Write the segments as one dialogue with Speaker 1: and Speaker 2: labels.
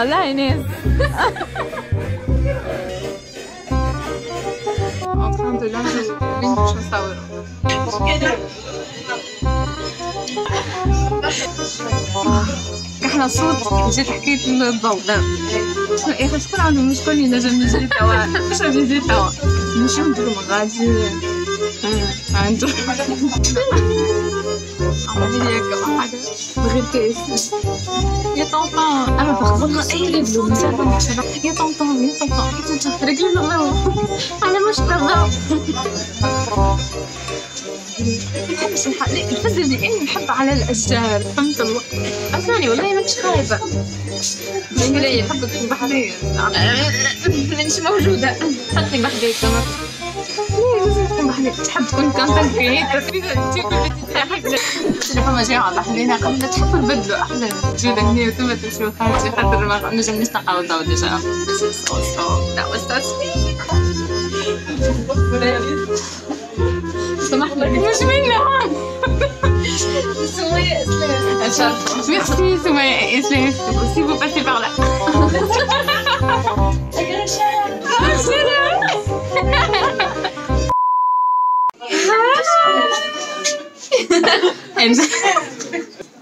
Speaker 1: الله
Speaker 2: الحمد لله مش مصورة إحنا صوت جيت حكيت الضوء يا أخي شكون عنده مش كل ينجم يجري توا مش عم يجري توا نمشيو نديرو مغازي عنده عملي لي هكا حاجة بغير كاس يا طونطون انا بخبطنا اي رجل يا طونطون يا طونطون رجلي نغلو أنا مش تغلو نحبش الح... الفزة اللي اني نحب على الاشجار فهمت الله اسمعني والله مانيش خايفة ليه حبك تكون بحرية مانيش موجودة حطني بحديك تمام تحب تكون كونتنت كريتر فما جامعة بحرينا قبل تحب نبدلوا أحلى جودة هنا وثم تمشيو خارج خاطر ما نجم نستقعوا الضوء ديجا This is so so that was so sweet سمح لك مش منا
Speaker 1: سمية اسلام
Speaker 2: Merci Soumaïa Islam. Si vous passez par là.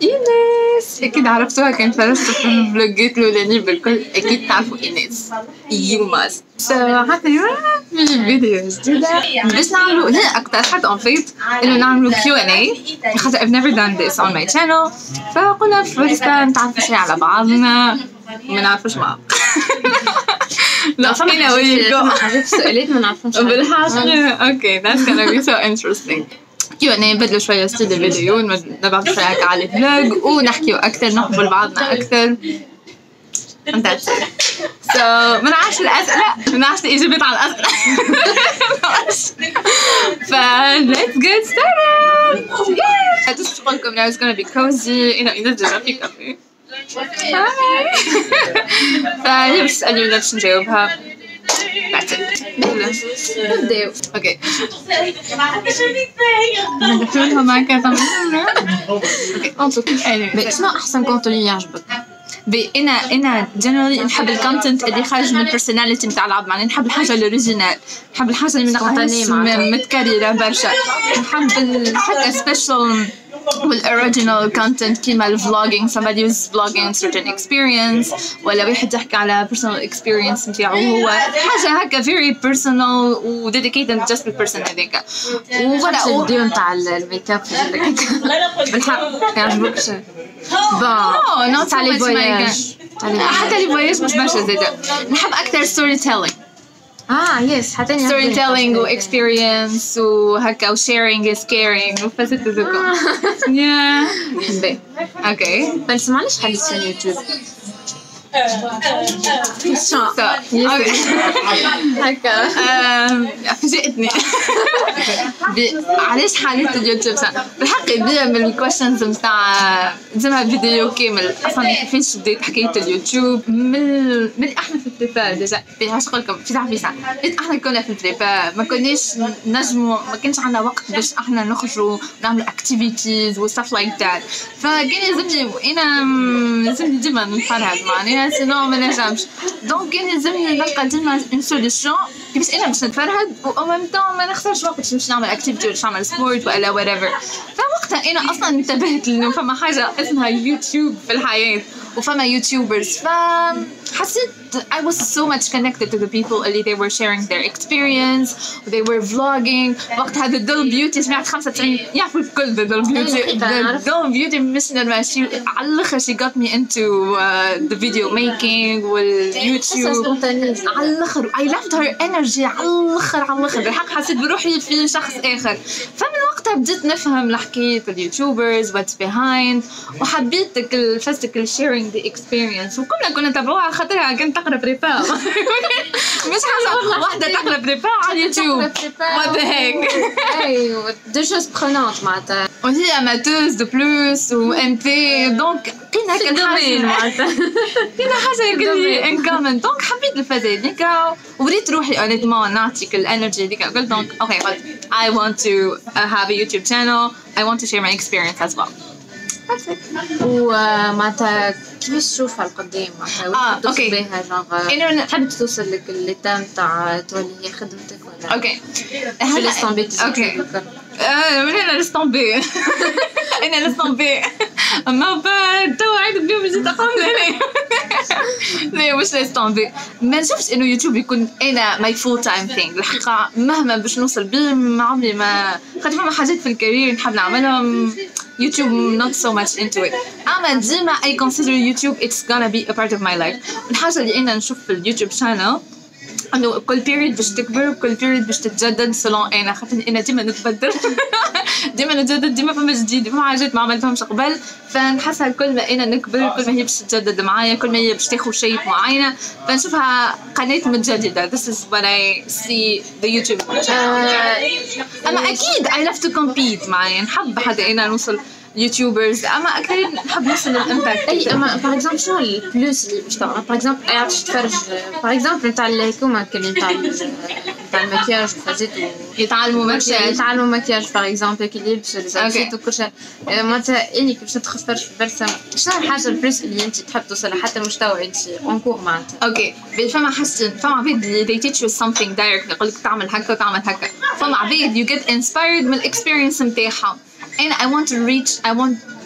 Speaker 2: إيناس أكيد عرفتوها كانت فرشت في الفلوجات الأولانية بالكل أكيد تعرفوا إيناس you must صراحة من الفيديو جديدة باش نعملوا هي حد en fait إنه نعملوا Q and A خاطر I've never done this on my channel. فقلنا فرصة نتعرفوا شوية على بعضنا ما نعرفوش بعض لا وياكم
Speaker 1: حاجات سؤالات ما نعرفهمش
Speaker 2: بالحقيقة okay that's gonna be so interesting. Q and A نبدلوا شوية style الفيديو نبعثوا شوية هكا على ال vlog ونحكيوا أكثر نقبل بعضنا and that's ما نعرفش الأسئلة ما نعرفش الإجابات على الأسئلة. ف let's get started. Yeah. just شغلكم now it's gonna be cozy. You know إذا déjà في كافي فهي باش تسألني باش نجاوبها. okay
Speaker 1: شنو احسن contenu يعجبك؟
Speaker 2: أنا أنا جنرالي نحب ال content اللي خارج من ال personality نتاع العبد معناها نحب الحاجة ال original نحب الحاجة اللي ما نلقاهاش متكرره برشا نحب هكا special وال original content كيما ال vlogging somebody who's vlogging certain experience. ولا واحد يحكي على personal experience نتاعو هو. حاجة هكا very personal و dedicated just بال person هذاك و voilà
Speaker 1: الفيديو نتاع ال make up بالحق. ما يعجبكش bon
Speaker 2: no, not
Speaker 1: تاع les voyages
Speaker 2: حتى les voyages مش برشا زاده نحب أكثر storytelling
Speaker 1: اه يس حتى
Speaker 2: ستوري تيلينج واكسبيرينس وهكا وشيرينج از كيرينج وفازت ذوكم يا
Speaker 1: باهي
Speaker 2: اوكي
Speaker 1: بس معليش حل السن
Speaker 2: ب- علاش حالات اليوتيوب بالحق يبدا من ال questions نتاع لازمها فيديو كامل أصلا كيفاش بديت حكايه اليوتيوب من من إحنا في ال prépa déjà فيها شغل لكم في تعرفي ساعه إحنا كنا في ال prépa ما كناش نجموا ما كانش عندنا وقت باش إحنا نخرجوا نعملوا activities and stuff like that فكان يلزمني وأنا م- يلزمني ديما نفرهد معناها sinon ما نجمش. donc كان يلزمني نلقى ديما une solution كيفاش أنا باش نتفرهد و même temps ما نخسرش وقت باش نعمل activité ولا نعمل sport ولا whatever. فوقتها أنا أصلا انتبهت انه فما حاجة اسمها يوتيوب في الحياة. وفما يوتيوبرز فحسيت I was so much connected to the people اللي they were sharing their experience they were vlogging وقتها the dull beauty سمعت 95 يعرفوا الكل the dull beauty
Speaker 1: أيوة،
Speaker 2: the
Speaker 1: نعرف.
Speaker 2: dull beauty مش normal she على الاخر she got me into uh, the video making واليوتيوب على الاخر I loved her energy على الاخر على الاخر بالحق حسيت بروحي في شخص اخر فمن وقتها بديت نفهم لحكاية ال YouTubers what's behind وحبيت ديك ال- فاز ديك ال sharing the experience وكلنا كنا نتابعوها خاطرها كانت تقرا prépa مش حاجة واحدة تقرا prépa على اليوتيوب. what the heck
Speaker 1: أيوه. deux choses prenantes معناتها
Speaker 2: وهي اماتوز de plus و MP donc كاين هكا الحاجة
Speaker 1: معناتها
Speaker 2: كاين حاجة كلي ان كومن دونك حبيت الفازة هذيك. وريت روحي اونيتمون نعطيك الانرجي هذيك. قلت دونك أوكي to uh, have a YouTube channel I want to share my experience as well
Speaker 1: ومعناتها كيفاش تشوفها القدام معناتها
Speaker 2: آه، أوكي.
Speaker 1: بها جونغ
Speaker 2: أنا من-
Speaker 1: تحب توصل لك الليتام تاع تولي هي خدمتك ولا
Speaker 2: أوكي
Speaker 1: في ليستون بي
Speaker 2: أوكي آه، من هنا لستون بي؟ أنا لستون بي. أما با تو عيد اليوم جيت أقوم. هنا لا. مش لستون بي. ما نشوفش إنه يوتيوب يكون أنا my full time thing الحقيقة مهما باش نوصل بيه ما عمري ما خاطر فما حاجات في ال carrière نحب نعملهم. يوتيوب not so much into it. أما ديما I consider يوتيوب it's gonna be a part of my life. الحاجة اللي أنا نشوف في اليوتيوب channel إنه كل période باش تكبر وكل période باش تتجدد selon أنا. خاطر أنا ديما نتبدل. ديما نتجدد ديما فما جديد فما حاجات ما عملتهمش قبل. فنحسها كل ما أنا نكبر كل ما هي باش تتجدد معايا كل ما هي باش تاخذ شيء معينه فنشوفها قناة متجددة. This is what I see the YouTube. channel أما أكيد I love to compete معايا. نحب حتى أنا نوصل YouTubers أما أكثر نحب نوصل لل
Speaker 1: impact. أي أما par exemple شنو ال plus اللي باش تعمل؟ par exemple تتفرج par exemple نتاع الكوما كلي نتاع نتاع المكياج وفازيت
Speaker 2: يتعلموا مكياج
Speaker 1: يتعلموا مكياج par exemple كي يلبس
Speaker 2: okay.
Speaker 1: الزيت وكل شيء معناتها انك باش تدخل تتفرج في برسم شنو الحاجة ال plus اللي انت تحب توصلها حتى المستوى انت encore معناتها.
Speaker 2: okay بس فما حاجتين فما عبيد اللي they teach you something direct. يقول لك تعمل هكا وتعمل هكا. فما عبيد you get inspired من ال experience نتاعهم and I want to reach I want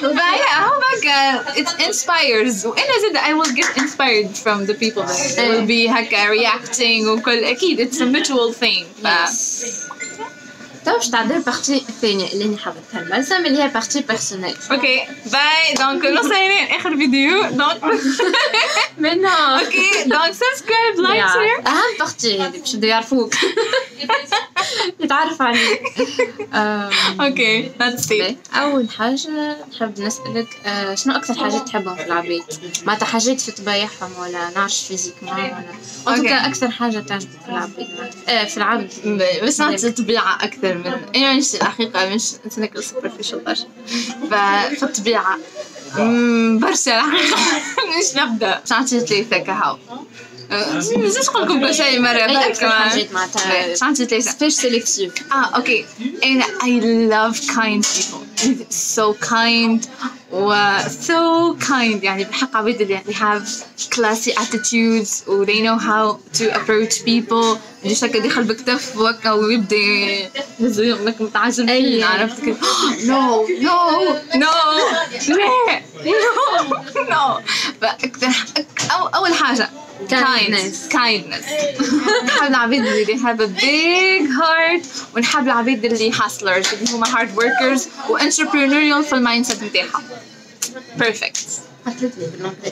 Speaker 2: فهي هو هكا it inspires وانا زيد I will get inspired from the people that will be هكا reacting وكل اكيد it's a mutual thing ف...
Speaker 1: تو باش تعدي البارتي الثانية اللي أنا حبيتها الملسم اللي هي بارتي بيرسونيل
Speaker 2: أوكي باي دونك نوصلين اخر فيديو دونك
Speaker 1: مي نو
Speaker 2: أوكي دونك سبسكرايب لايك شير
Speaker 1: أهم بارتي هذه باش يبداو يعرفوك يتعرف عليك
Speaker 2: okay let's see
Speaker 1: أول حاجة نحب نسألك آه، شنو أكثر حاجات تحبهم في العباد؟ معناتها حاجات في طبايعهم ولا نعرفش physiquement ولا؟
Speaker 2: okay.
Speaker 1: okay أكثر حاجة تعجبك في العباد آه في العبد
Speaker 2: بس نعطي طبيعة أكثر من أنا مش الحقيقة مش إنسانك superficial برشا ففي الطبيعة مم، برشا الحقيقة مش نبدأ باش نعطي ثلاثة كهو مش نقول لكم كل شيء برك
Speaker 1: أكثر
Speaker 2: كمان. ثلاثة
Speaker 1: سبيش سيليكتيف
Speaker 2: Ah, okay. And I love kind people. So kind. و so kind يعني بالحق عبيد اللي they have classy attitudes و they know how to approach people. مش هكا دخل بكتف وهكا ويبدا يهزو انك متعجب
Speaker 1: أي.
Speaker 2: فيه عرفت كيف؟ No no no. لا no no. فأكثر أو أول حاجة
Speaker 1: Kindness.
Speaker 2: kindness نحب العبيد اللي they have a big heart ونحب العبيد اللي hustlers اللي هما hard workers و entrepreneurial في المايند سيت نتاعهم perfect
Speaker 1: قتلتني بال anglais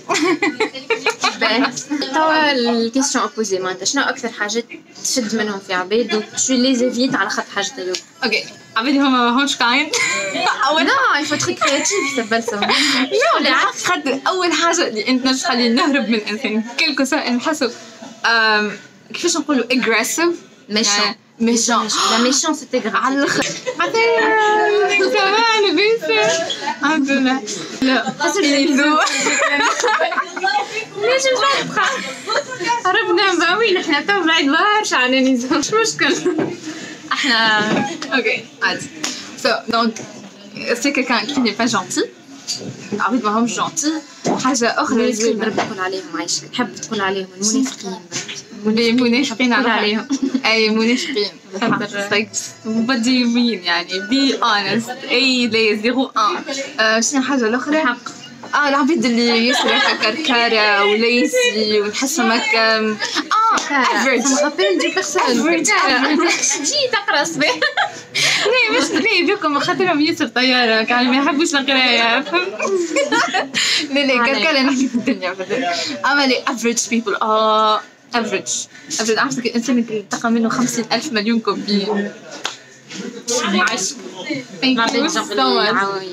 Speaker 1: توا la question opposée معناتها شنو أكثر حاجات تشد منهم في عباد وتشو les éviter على خاطر حاجة هذوك
Speaker 2: okay عبيد هما ما همش kind اول
Speaker 1: لا يفو تخي كرياتيف سبلسة
Speaker 2: لا بالعكس خاطر اول حاجة اللي انت نجم تخلي نهرب من انسان كل سواء نحسه أم، كيفاش نقولوا aggressive
Speaker 1: ميشون
Speaker 2: ميشون
Speaker 1: لا ميشون سيتي
Speaker 2: على
Speaker 1: غرام
Speaker 2: الآخر سامع لبيس الحمد لله لا يدو
Speaker 1: ليش مش هربنا مباوين إحنا تو بعيد برشا عن نيزو مش مشكل
Speaker 2: إحنا أوكي عادي سو دونك سي كيكان كي ني با جونتي عبيد ما همش جونتي حاجة أخرى
Speaker 1: المنافقين
Speaker 2: زوينة.
Speaker 1: بربي تقول عليهم عايشك تحب تقول عليهم المنافقين
Speaker 2: اللي منافقين
Speaker 1: تقول
Speaker 2: على
Speaker 1: عليهم.
Speaker 2: أي منافقين like مبديين يعني؟ بي اونست اي لي زيرو ان شنو الحاجة الأخرى؟ حق آه العبيد اللي ياسر هكا كركارة وليسي ونحسهم هكا آه افريج
Speaker 1: ابيل دي بيرسون
Speaker 2: Average.
Speaker 1: جي تقرأ صباح
Speaker 2: ليه مش ليه بكم خاطرهم ياسر طيارة؟ كان ما يحبوش القراية فهمت؟ لا لا كركارة نحكي في الدنيا. أما لي افريج بيبل آه. أفريج. أفريج. عرفتك الإنسان اللي تلقى منه خمسين ألف مليون كوبي thank
Speaker 1: العباد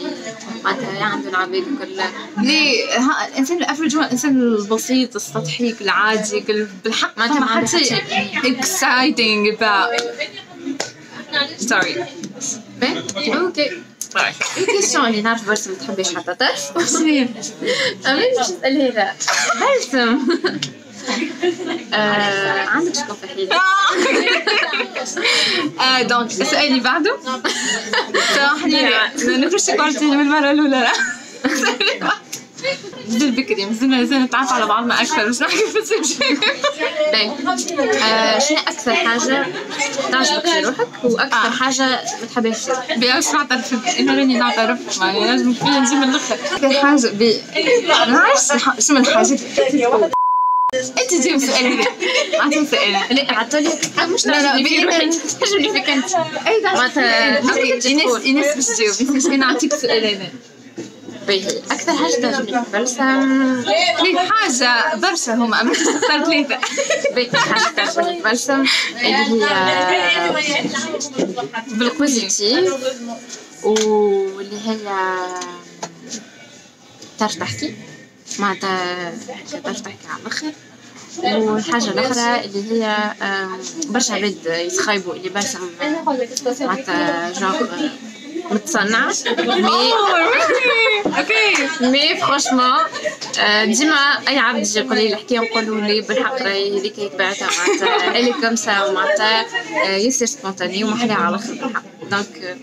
Speaker 1: معناتها عنده العباد كلها.
Speaker 2: ليه؟ ها الإنسان الافرج هو الإنسان البسيط السطحي العادي بالحق.
Speaker 1: معناتها
Speaker 2: ما
Speaker 1: ما
Speaker 2: حد
Speaker 1: عنده
Speaker 2: شيء.
Speaker 1: حد
Speaker 2: exciting about sorry.
Speaker 1: باهي
Speaker 2: أوكي.
Speaker 1: الكيستيون اللي نعرف برسم ما تحبش حتى تعرف
Speaker 2: شنو
Speaker 1: أمين باش نسأل هذا؟ برسم. عندك شكون في؟
Speaker 2: آه دونك السؤال اللي بعده سامحني نفرش كارتي من المرة الأولى بدل بكري مازلنا لازم نتعرف على بعضنا أكثر مش نحكي في
Speaker 1: آه، شنو أكثر حاجة تعجبك في روحك وأكثر
Speaker 2: آه.
Speaker 1: حاجة ما تحبهاش روحك؟
Speaker 2: باش نعترف أنا راني نعترف يعني لازم فيها نجي من الآخر أكثر حاجة ما نعرفش شنو الحاجات أنت جيب سؤال هذا أعطيني سؤال
Speaker 1: لا عطولي مش
Speaker 2: لا، لا،
Speaker 1: تعجبني تعجبني فيك
Speaker 2: أي
Speaker 1: معناتها
Speaker 2: ايناس. ايناس باش تجاوب. بس أنا نعطيك سؤال أنا.
Speaker 1: باهي أكثر حاجة تعجبني. في البرسم
Speaker 2: ليه؟ حاجة. برشا هما. ما تختار ثلاثة
Speaker 1: باهي حاجة تعجبني. في البرسم اللي هي بالبوزيتيف واللي هي تعرف تحكي؟ معناتها تعرف تحكي على الآخر. والحاجة الأخرى اللي هي برشا عباد يتخايبوا اللي بلسم معناتها جونغ متصنع. mais
Speaker 2: okay
Speaker 1: mais franchement ديما أي عبد يجي يقول لي الحكاية نقولوا لي بالحق راهي هذيك يتبعتها معناتها. elle est comme ça معناتها آه، ياسر spontanée ومحلاها على الآخر بالحق. donc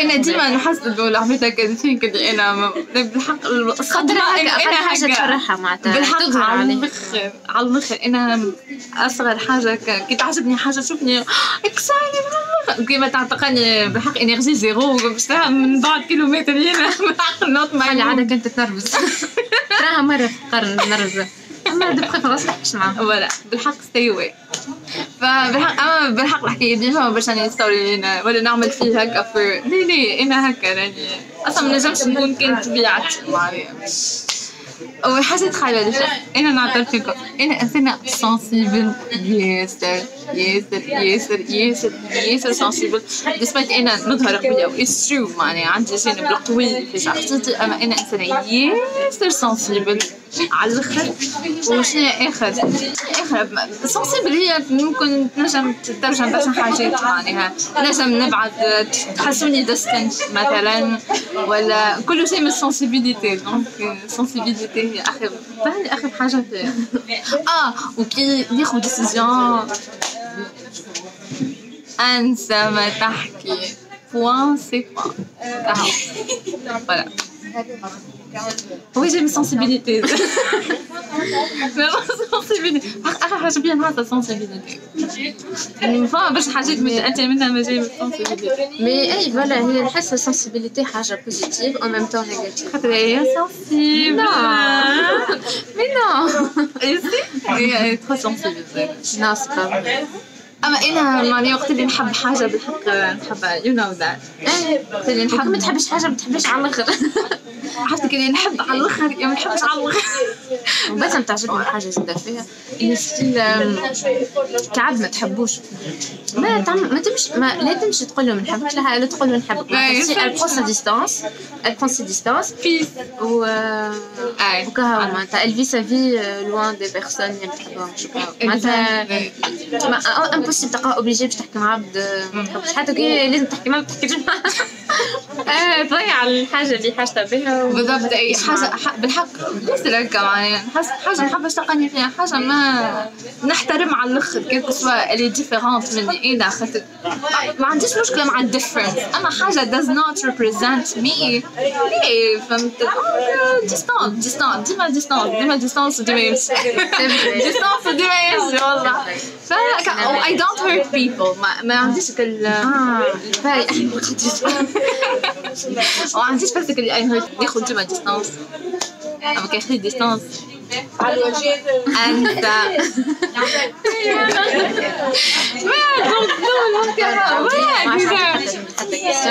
Speaker 2: إنا ديما نحس انه العباد هكا think اللي إنا بالحق
Speaker 1: هكا إنا
Speaker 2: حاجة
Speaker 1: تفرحها معناتها
Speaker 2: بالحق على المخر على المخر إنا أصغر حاجة كي تعجبني حاجة تشوفني اكسايتد كيما تعتقني بالحق إنرجي زيرو باش من بعد كيلومتر هنا. بالحق نوت ماي
Speaker 1: عادة كنت تنرفز راها مرة في القرن نرفز أما دو بريفيرونس نحكيش معاها
Speaker 2: فوالا. بالحق ستي واي فبالحق أما بالحق الحكاية ديما باش راني ستوري ولا نعمل فيه هكا في ليه ليه؟ إنا هكا راني أصلا ما نجمش نكون كانت طبيعتي معناها خايبة déjà أنا نعترف لكم أنا إنسانة sensible ياسر ياسر ياسر ياسر ياسر sensible despite أنا نظهر قوية و it's true معناها عندي جانب القوي في شخصيتي أما أنا إنسانة ياسر sensible على الآخر وشنو آخر آخر sensible هي ممكن تنجم تترجم برشا حاجات معناها نجم نبعث تحسوني distant مثلا ولا كل شيء من ال sensibilité donc sensibilité هي اخر اخر حاجة في آه وكي ياخذ décision انسى ما تحكي point c'est point voilà هو جاي من ال sensibilité sensibilité اخر حاجة بيها نهار ال sensibilité فما باش حاجات من انت منها ما جاي من ال
Speaker 1: sensibilité mais اي voilà هي نحس ال sensibilité حاجة positive en même temps négative
Speaker 2: خاطر هي sensible
Speaker 1: mais non
Speaker 2: هي trop sensible
Speaker 1: non c'est pas vrai
Speaker 2: أما إنا معني وقت اللي نحب حاجة بالحق نحبها you know that وقت اللي
Speaker 1: نحب
Speaker 2: نحب
Speaker 1: ما تحبش حاجة ما تحبش على الآخر.
Speaker 2: عرفت كي نحب على الآخر يا ما نحبش على الآخر.
Speaker 1: بس تعجبني حاجة زادة فيها. اللي ستيل كعب ما تحبوش. ما تعم... ما تمشي ما لا تمشي تقول له ما نحبكش لا لا تقول له نحبك ما elle prend sa distance elle prend ses distances. و وكها معناتها elle vit sa vie euh, loin des personnes اللي تحبهم معناتها impossible تلقاها obligée باش تحكي مع عبد ما تحبش حتى كي لازم تحكي معاه ما تحكيش معاه. آه، تضيع الحاجة اللي حاجتها بها
Speaker 2: بالضبط أي حاجة بالحق ليس هكا معناها نحس حاجة نحب تلقاني فيها حاجة ما نحترم على الآخر كيف سوا اللي différente مني أنا خاطر ما عنديش مشكلة مع ال difference أما حاجة does not represent me ليه؟ فهمت؟ distance distance ديما distance ديما distance وديما يمشي. distance وديما يمشي والله. ف I don't hurt people. ما, ما عنديش كل
Speaker 1: آه. إحنا
Speaker 2: ما عنديش بس اللي اي هيرت ياخذ ديما ديستانس اما كي ياخذ ديستانس انت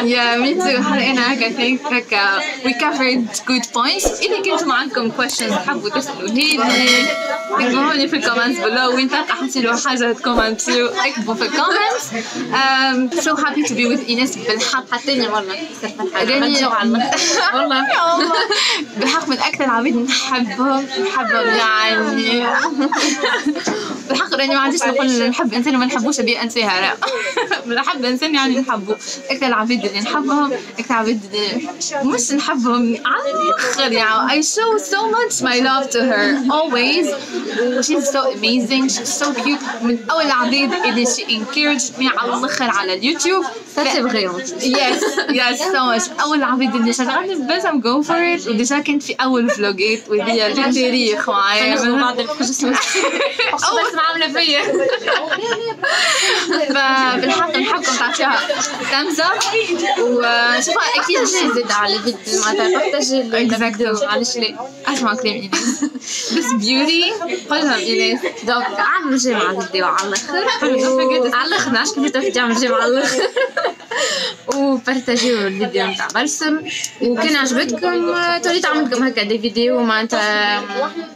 Speaker 2: يا مي تو هلا أنا هكا ثينك هكا وي كفرد جود بوينتس اذا كنتم عندكم questions تحبوا هيلي اكتبوا لي في الكومنتس below. وين تلقى حسيلو حاجة تكومنتيو أكتبوا في الكومنتس um, so happy to be with Ines بالحق.
Speaker 1: حتى لي والله
Speaker 2: راني
Speaker 1: والله.
Speaker 2: بالحق من أكثر العبيد نحبهم. نحبهم يعني. بالحق راني ما عنديش نقول نحب إنسان وما نحبوش أبي أنساها. لا. نحب إنسان يعني نحبه. أكثر العبيد اللي نحبهم أكثر العبيد اللي مش نحبهم. على الآخر يعني I show so much my love to her. Always. She's so amazing. She's so cute. من أول العبيد اللي she encouraged me على الآخر على اليوتيوب.
Speaker 1: Ça c'est brillant.
Speaker 2: Yes, yes, so much. أول العبيد اللي شغلني بس I'm go for it. وديجا كنت في أول فلوجات وهي التاريخ معايا
Speaker 1: بعض الحجج بس عاملة فيا
Speaker 2: فبالحق نحبكم تعطيها up. وشوفوا أكيد
Speaker 1: زيد على الفيديو معناتها partagez الفيديو علاش لا
Speaker 2: أسمع كلام إيناس بس beauty قولهم إيناس
Speaker 1: donc عامل j'aime على الفيديو على الآخر على الآخر نعرفش كيف تفيدي عامل j'aime على الآخر وبارتاجيو الفيديو نتاع بلسم وكان عجبتكم تولي تعمل لكم هكا des vidéos معناتها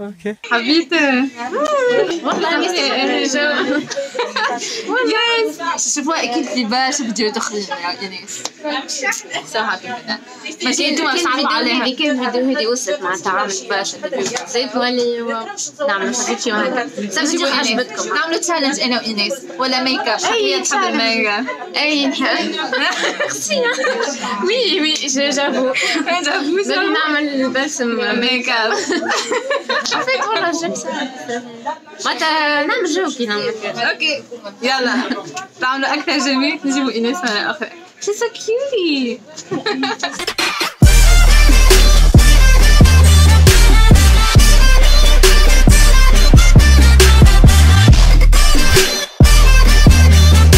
Speaker 3: أوكي
Speaker 2: حبيبتي
Speaker 1: والله
Speaker 2: yes شوفوا أكيد في برشا فيديوهات اخرين يا ناس so happy ماشي أنتم صعبوا عليها
Speaker 1: هذه كان الفيديو هذه وصلت معناتها عملت برشا فيديو زيت ولي نعمل فيديو هكا
Speaker 2: فيديو
Speaker 1: عجبتكم
Speaker 2: نعملوا challenge أنا وايناس ولا make up هي تحب ال make up
Speaker 1: اي نحب oui oui j'avoue
Speaker 2: جافو
Speaker 1: نعمل بسم
Speaker 2: ميك اب
Speaker 1: عرفت والله جبسة معناتها نعمل جو كي نعمل
Speaker 2: أوكي يلا تعملوا أكثر جميل نجيبوا ايناس مره أخرى She's so cutie.